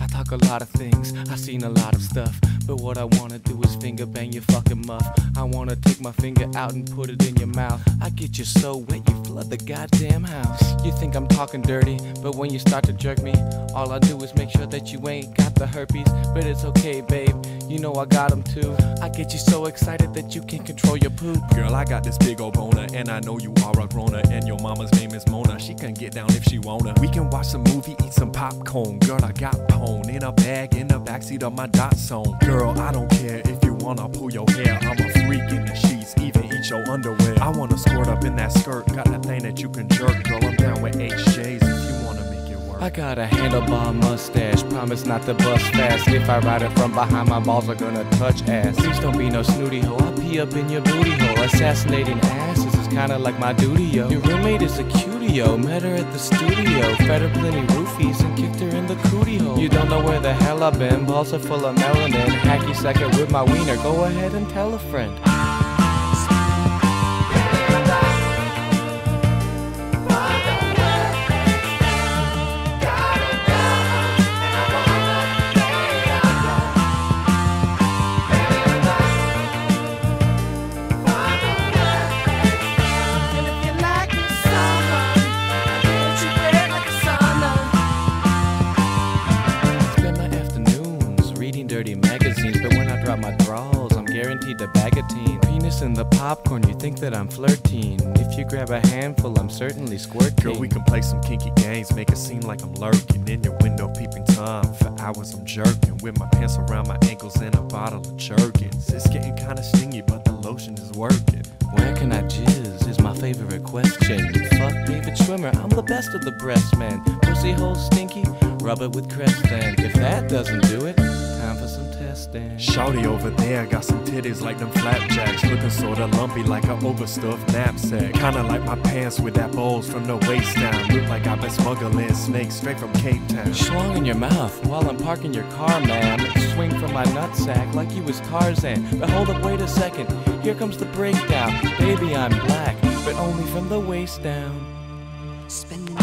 I talk a lot of things, I seen a lot of stuff. But what I wanna do is finger bang your fucking muff. I wanna take my finger out and put it in your mouth. I get you so wet you flood the goddamn house. You think I'm talking dirty, but when you start to jerk me, all I do is make sure that you ain't got the herpes. But it's okay, babe, you know I got 'em too. I get you so excited that you can't control your poop. Girl, I got this big old boner, and I know you are a groaner. And your mama's name is Mona. She can get down if she wanna. We can watch some movie, eat some popcorn. Girl, I got pone in a bag in the backseat of my dot zone. Girl, I don't care if you wanna pull your hair. I'm a freak I wanna squirt up in that skirt, got that thing that you can jerk. Girl, I'm down with HJs if you wanna make it work. I got a handlebar mustache, promise not to bust fast. If I ride it from behind, my balls are gonna touch ass. Please don't be no snooty hoe, I'll pee up in your booty hole. Assassinating asses is kinda like my duty, yo. Your roommate is a cutie, yo. Met her at the studio, fed her plenty roofies and kicked her in the cootie hole. You don't know where the hell I've been, balls are full of melanin. Hacky second with my wiener, go ahead and tell a friend. Guaranteed to bag a teen. Penis in the popcorn, you think that I'm flirting. If you grab a handful, I'm certainly squirting. Girl, we can play some kinky games, make it seem like I'm lurking in your window, peeping Tom. For hours I'm jerking with my pants around my ankles and a bottle of Jergens. It's getting kinda stingy, but the lotion is working. Where can I jizz? Is my favorite question. Fuck David Schwimmer, I'm the best of the breast men. Pussy hole stinky, rub it with Creston. If that doesn't do it, time for some. Shawty over there got some titties like them flapjacks, looking sorta lumpy like a overstuffed knapsack. Kinda like my pants with that bowls from the waist down. Look like I've been smuggling snakes straight from Cape Town. Schlong in your mouth while I'm parking your car, man. Swing from my nutsack like you was Tarzan. But hold up, wait a second. Here comes the breakdown. Baby, I'm black, but only from the waist down. Spending